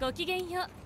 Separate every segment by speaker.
Speaker 1: ごきげんよう。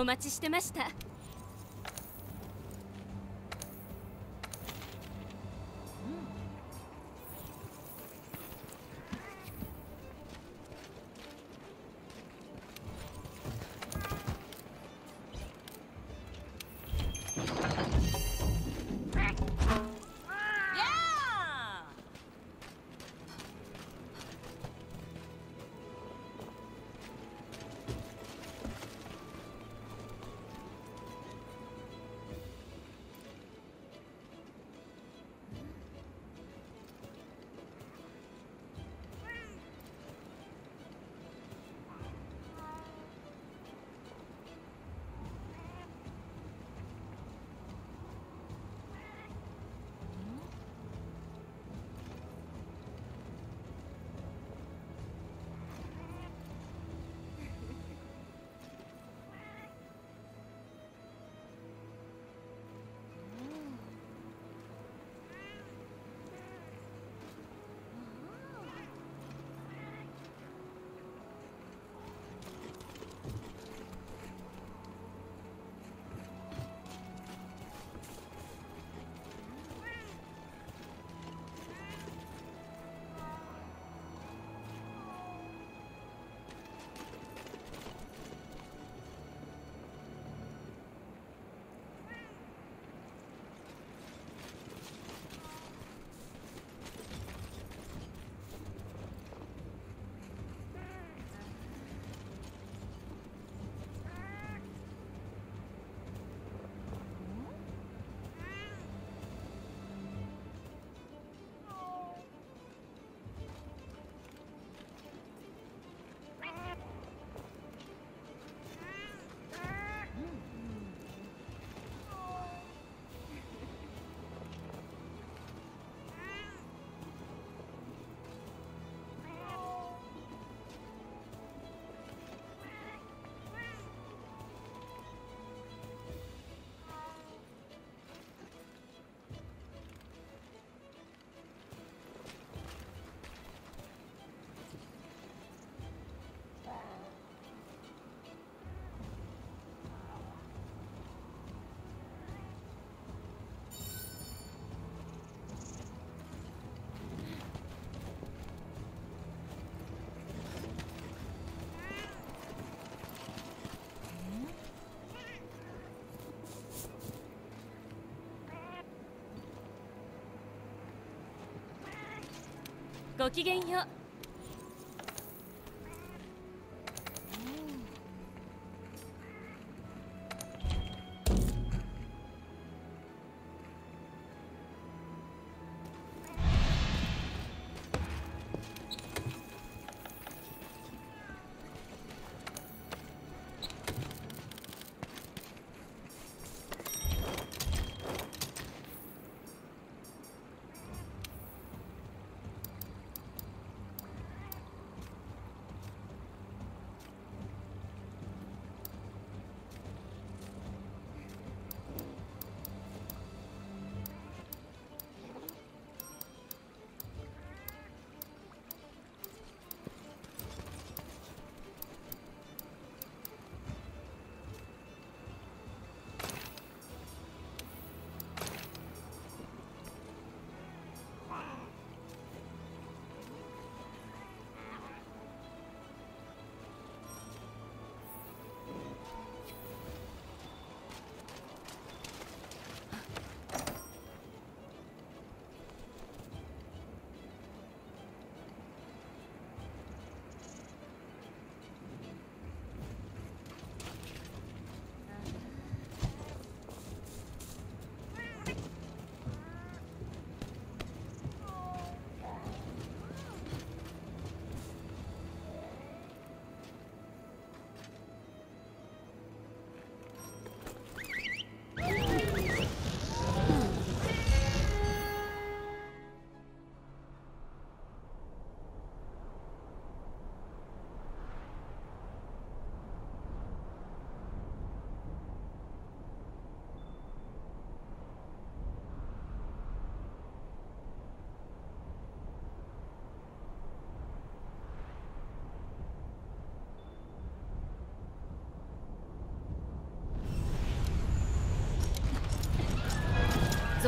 Speaker 1: お待ちしてました。ごきげんよう。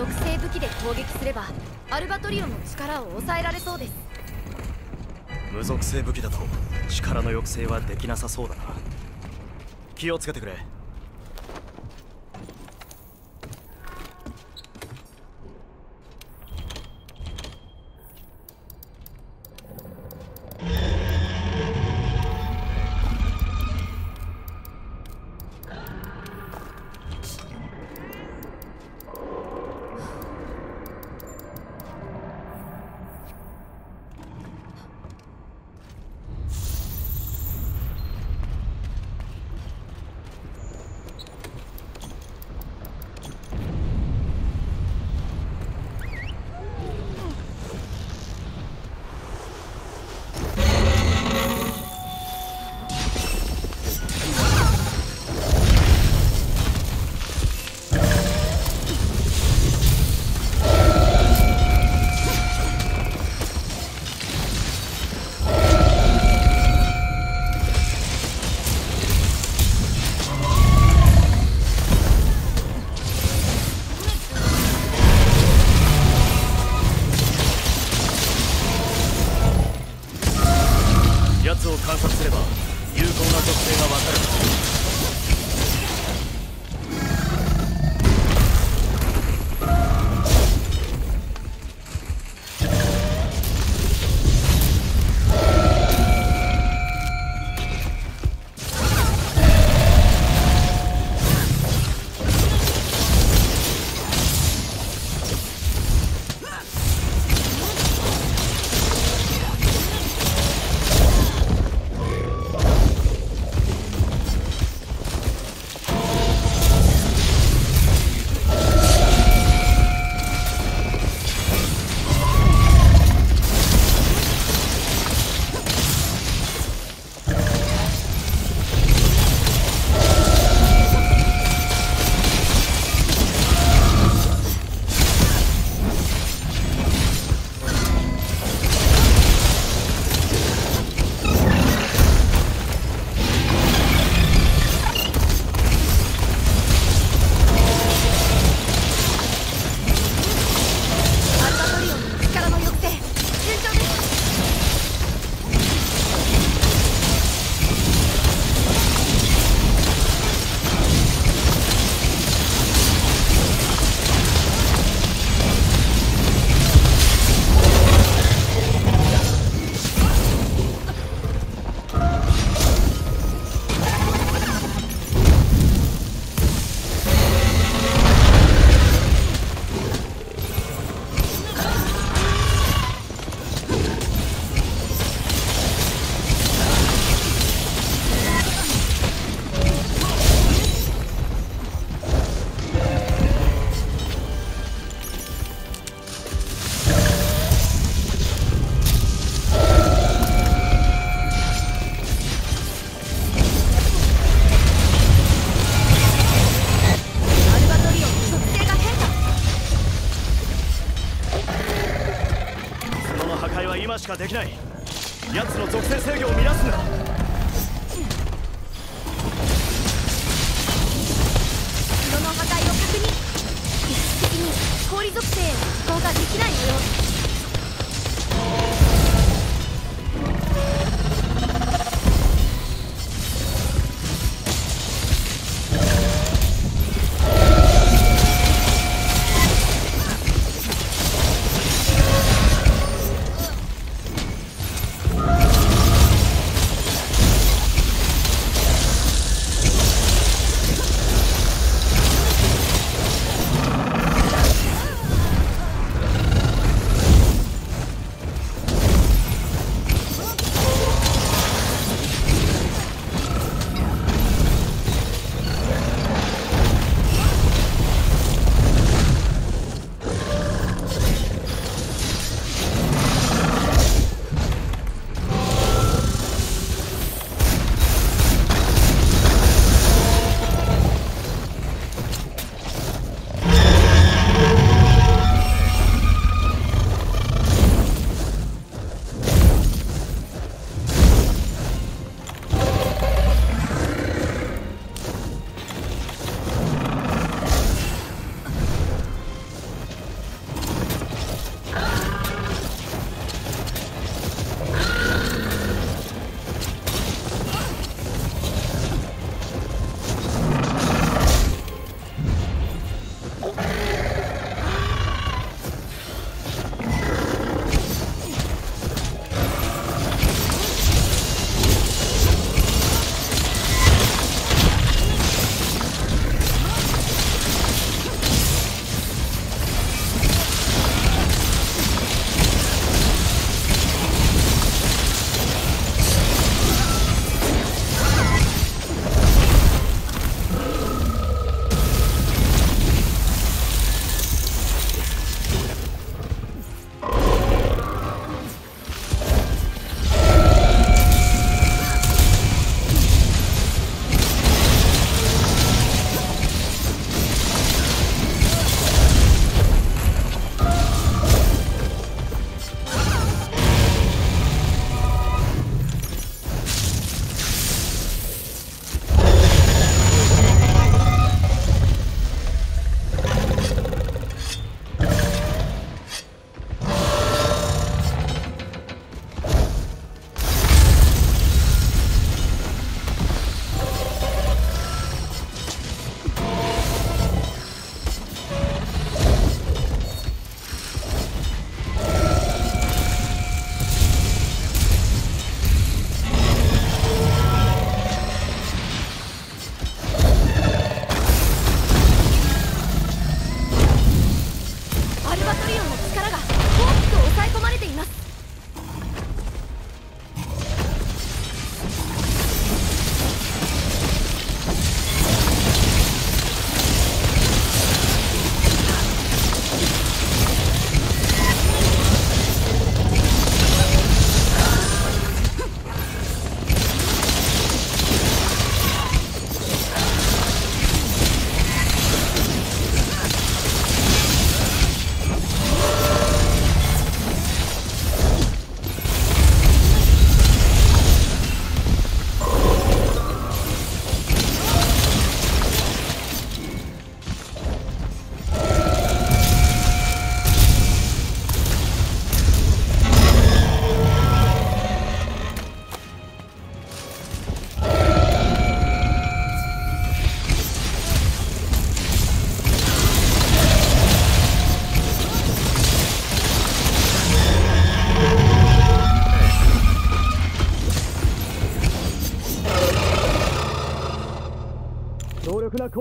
Speaker 2: 属性武器で攻撃すればアルバトリオンの力を抑えられそうです。
Speaker 3: 無属性武器だと力の抑制はできなさそうだな。気をつけてくれ。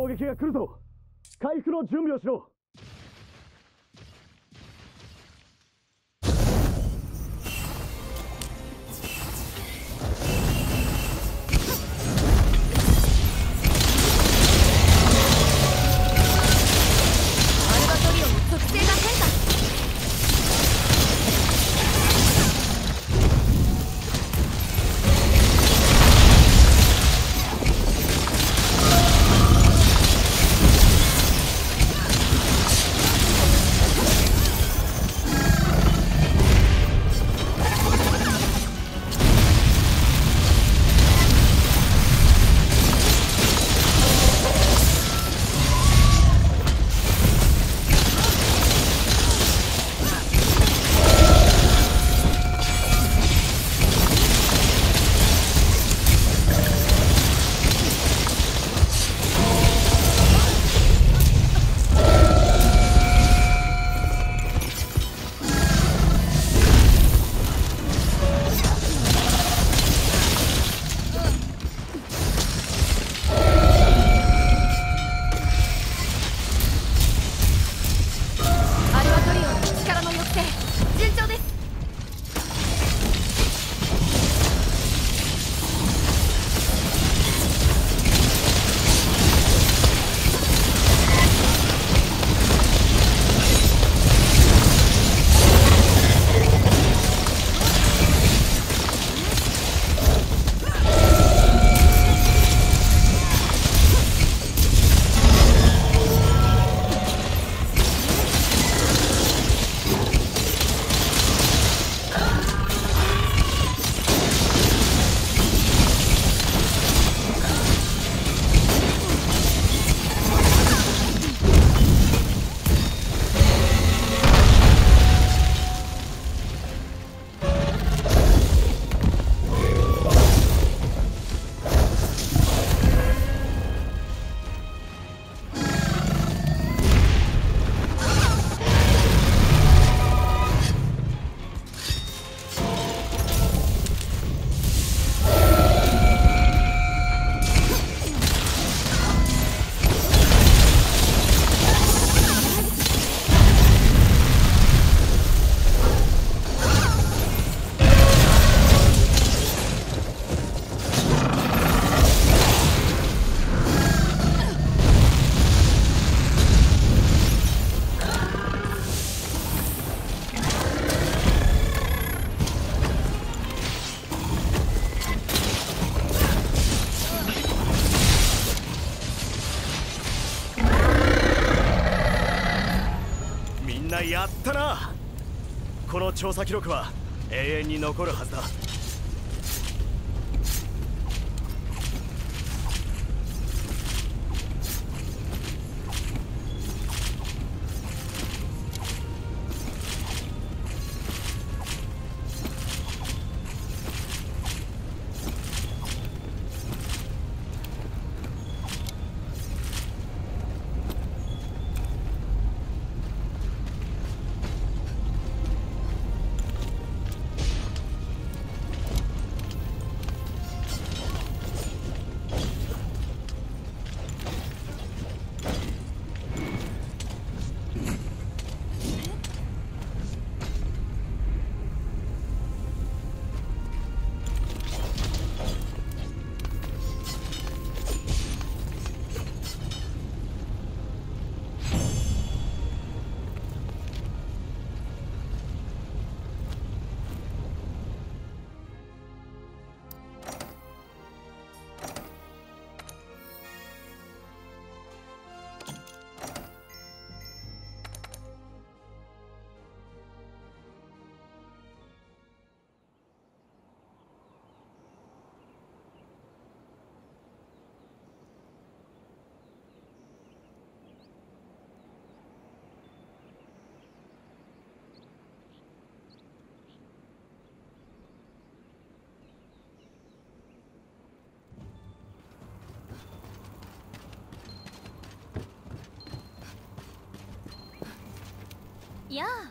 Speaker 3: 撃が来るぞ。回復の準備をしろ。調査記録は永遠に残るはずだ。
Speaker 1: Yeah.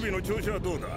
Speaker 1: 備の調子はどうだ？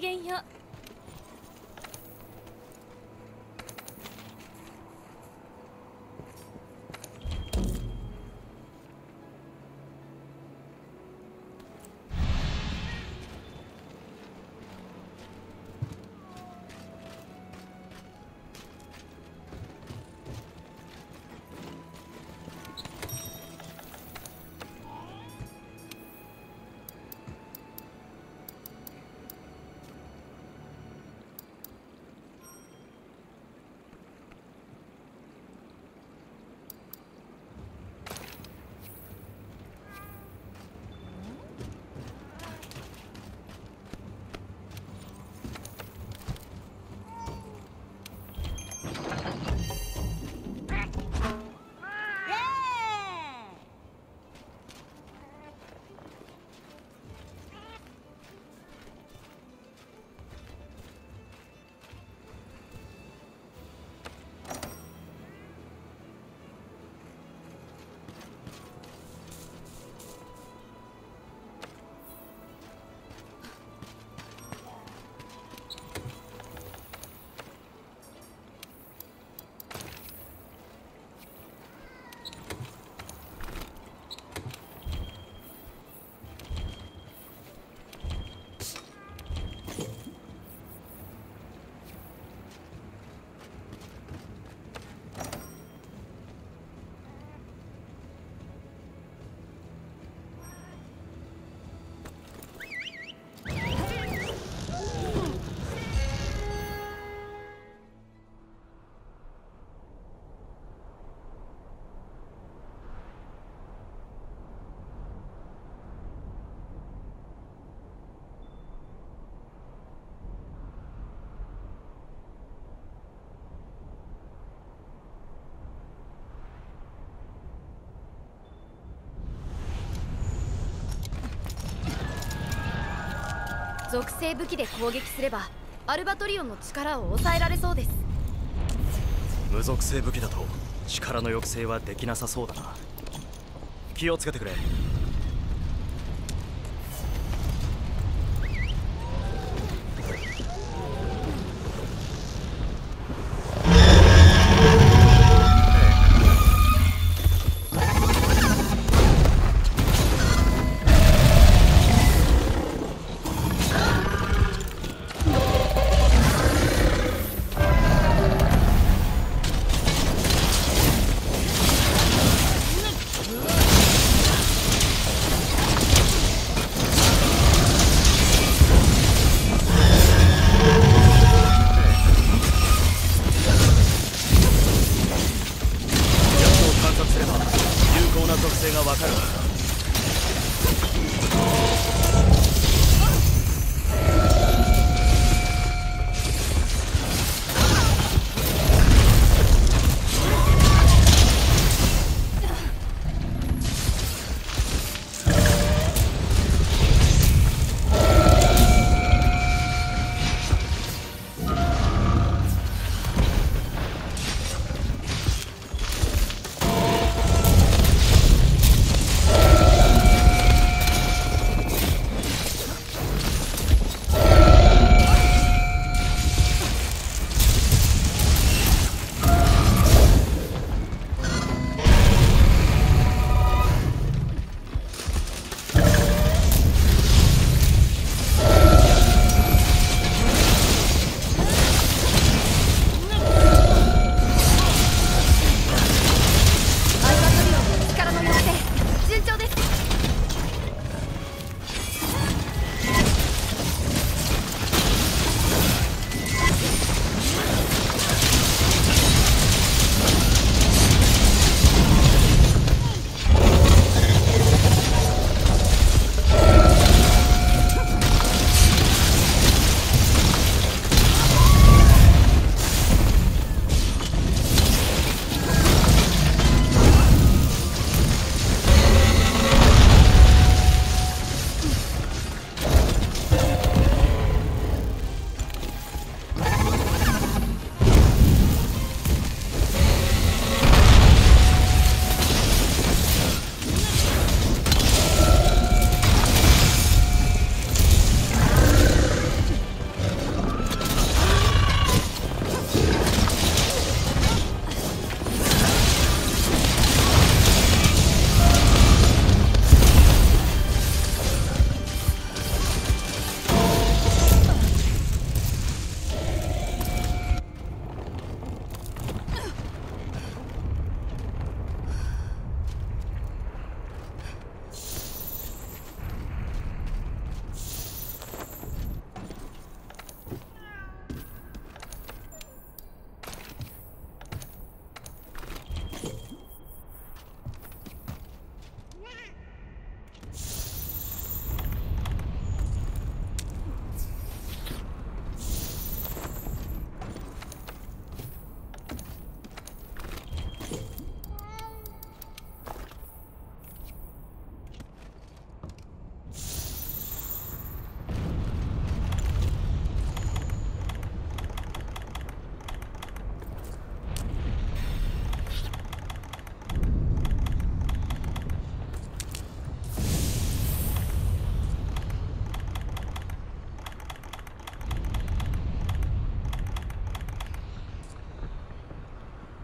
Speaker 2: げんよう属性武器で攻撃すればアルバトリオンの力を抑えられそうです。
Speaker 3: 無属性武器だと力の抑制はできなさそうだな。気をつけてくれ。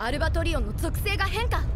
Speaker 2: アルバトリオンの属性が変化。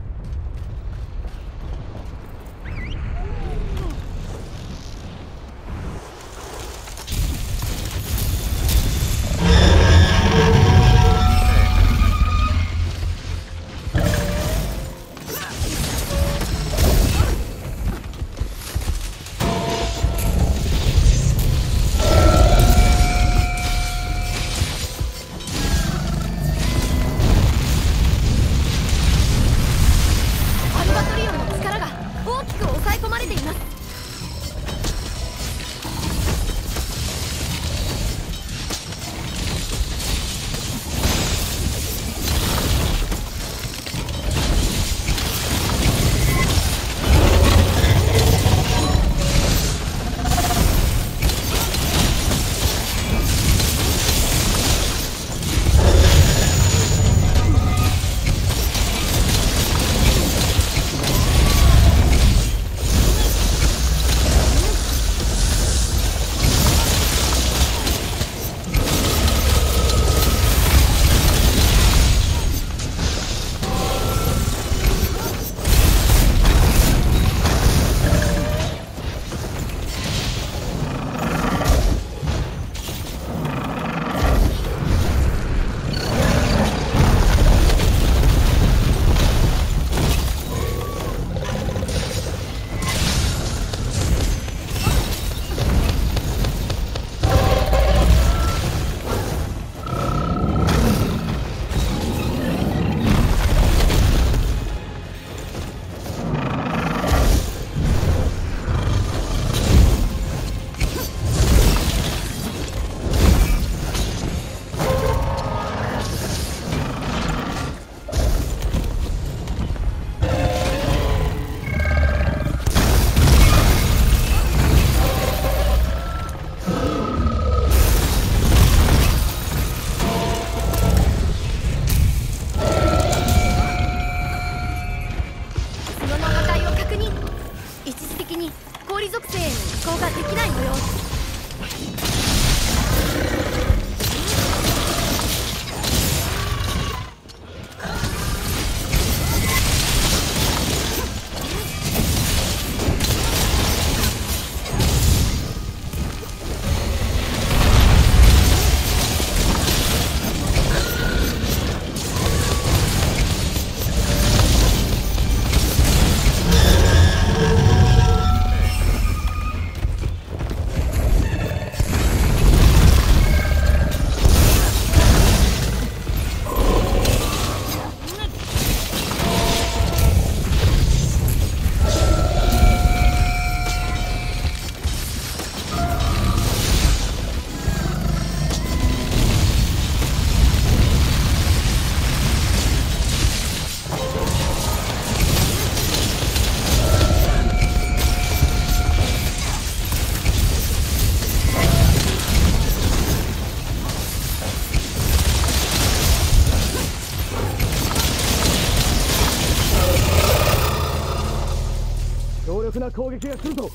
Speaker 3: 撃がするぞ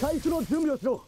Speaker 3: 回復の準備をしろ。